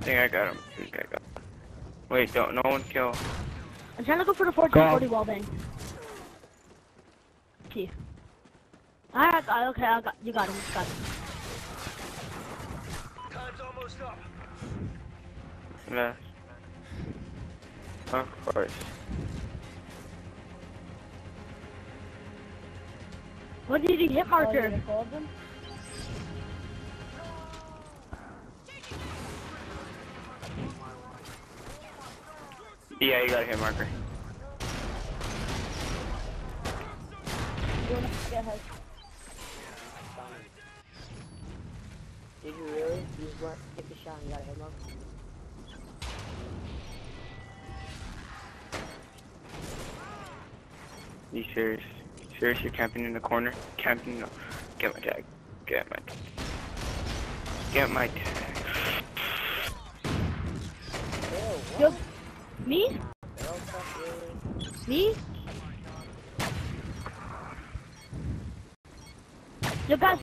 I think I got him. I think I got him. Wait, don't, no one kill. I'm trying to go for the 1440 wall bang. See. Alright, I- okay, I got, you got him, got him. Time's almost up. Yeah. Of course. What did he hit marker? Yeah, you got a hit marker. Did you really? You just went, hit the shot and you got a hit mark? You serious? Serious? You're camping in the corner? Camping? No. Get my tag. Get my tag. Get my tag. Yo, me? Me? Yo, guys,